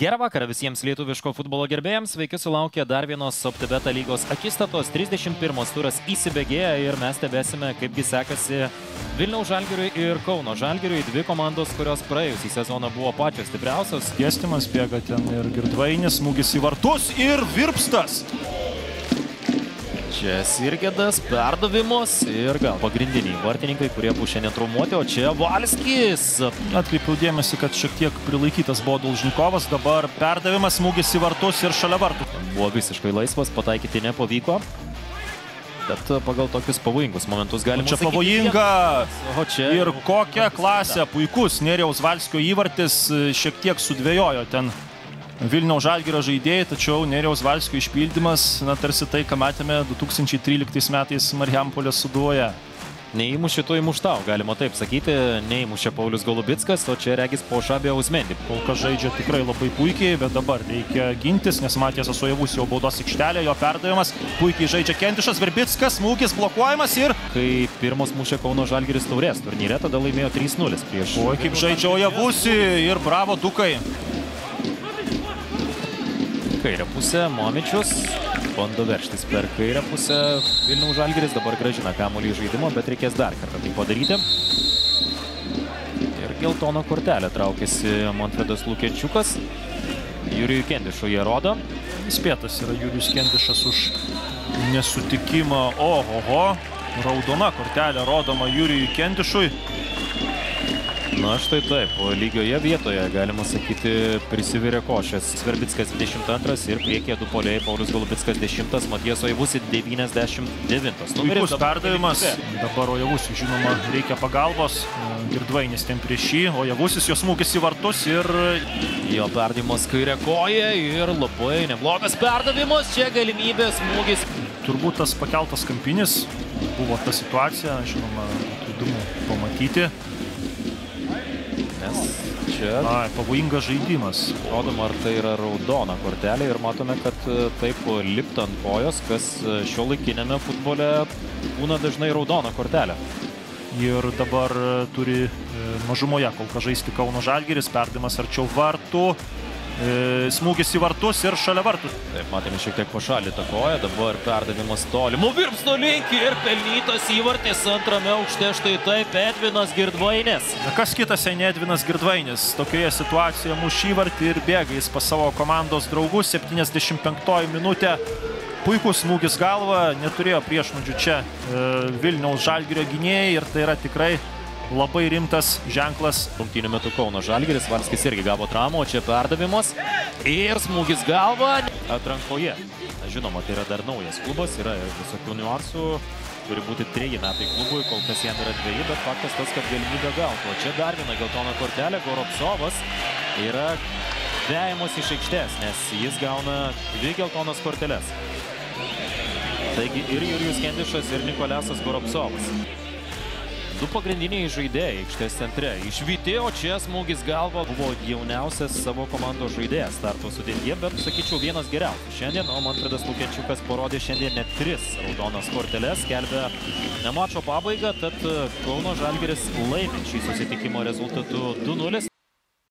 Gerą vakarą visiems lietuviško futbolo gerbėjams. Sveiki sulaukia dar vienos OptiBeta lygos akistatos. 31 turas įsibėgėja ir mes stebėsime, kaipgi sekasi Vilniaus Žalgiriui ir Kauno Žalgiriui. Dvi komandos, kurios praėjusį sezoną buvo pačios stipriausios. Gestimas bėga ten ir Girdvainis, smūgis į vartus ir Virpstas. Čia Sirgedas, perdavimus ir gal pagrindiniai vartininkai, kurie bus šiandien traumuoti, o čia Valskis. Atkreipiau dėmesį, kad šiek tiek prilaikytas buvo Dulžnikovas, dabar perdavimas, smūgis į vartus ir šalia vartų. Buvo visiškai laisvas, pataikyti nepavyko. Bet pagal tokius pavojingus momentus galima Čia sakyti, pavojinga. O čia Ir kokia klasė, puikus Nerijaus Valskio įvartis šiek tiek sudvėjojo ten Vilniaus Žalgirio žaidėjai, tačiau Nerijaus Valskio išpildymas, na tarsi tai, ką matėme 2013 metais Marijampolės suduoje. Neįmušė to įmuštau, galima taip sakyti. Neįmušė Paulius Golubitskas, o čia regis po Šabė Ausmendį. Kol kas žaidžia tikrai labai puikiai, bet dabar reikia gintis, nes Matijas Asojevus jau baudos aikštelė, jo perdavimas. Puikiai žaidžia Kentišas, Verbickas, smūgis blokuojamas ir... Kai pirmos mušė Kauno Žalgiris taurės turnyre, tada laimėjo 3-0 prieš... Oi, kaip žaidžia Ojevusi ir bravo Dukai. Kairę pusę Momičius bando verštis per kairę pusę Vilniaus Žalgiris, dabar gražina kamuolį į žaidimą, bet reikės dar kartą tai padaryti. Ir geltoną kortelę traukėsi Montredas Lukečiukas. Jurijui Kendišo jie rodo. Įspėtas yra Jurijus Kendišas už nesutikimą. Ohoho, raudona kortelė rodoma Jurijui Kendišui. Na štai taip, lygioje vietoje, galima sakyti, prisivirė košės. Sverbickas 22 ir priekė du poliai, Paulius Golubitskas 10, Matijas Oivusi 99. Puikus perdavimas. Dabar Ojevusi, žinoma, reikia pagalbos. Girdvainis ten prieš jį, Ojevusis jos smūgis į vartus ir... Jo perdavimas kairė koja ir labai neblogas perdavimas, čia galimybės smūgis. Turbūt tas pakeltas kampinis buvo ta situacija, žinoma, įdomu pamatyti. Nes čia Na, pavojingas žaidimas. rodoma, ar tai yra raudona kortelė ir matome, kad e, taip lipta ant kojos, kas šio laikinėme futbole būna dažnai raudona kortelė. Ir dabar e, turi e, mažumoje kol kas žaisti Kauno Žalgiris, perdavimas arčiau vartų, e, smūgis į vartus ir šalia vartų. Taip, matėme šiek tiek pašalytą koją, dabar perdavimas tolimų virpstų link ir pelnytas įvartis antrame aukšte, štai taip Edvinas Girdvainės. Na, Kas kitas, jei ne Edvinas Girdvainis, tokioje situacijoje muš įvartį ir bėga jis pas savo komandos draugus, 75 minutė. Puikus smūgis galva, neturėjo priešnuodžių čia e, Vilniaus Žalgirio gynėjai ir tai yra tikrai labai rimtas ženklas. Rungtynių metu Kauno Žalgiris, Valskis irgi gavo traumą, o čia perdavimas ir smūgis galva atrankoje. Žinoma, tai yra dar naujas klubas, yra ir visokių niuansų. Turi būti treji metai klubui, kol kas jam yra dviejai, bet faktas tas, kad galimybė gauti. O čia dar viena geltona kortelė, Goropsovas yra vejamos iš aikštės, nes jis gauna dvi geltonas korteles. Taigi ir Jurijus Kendišas, ir Nikolesas Goropsovas. Du pagrindiniai žaidėjai aikštės centre. Išvyti, o čia smūgis galva buvo jauniausias savo komandos žaidėjas starto sudėtyje, bet sakyčiau vienas geriausių. Šiandien, o Manfredas Lukenčiukas parodė šiandien net tris raudonas korteles, skelbia nemačio pabaigą, tad Kauno Žalgiris laimi šį susitikimo rezultatu 2-0.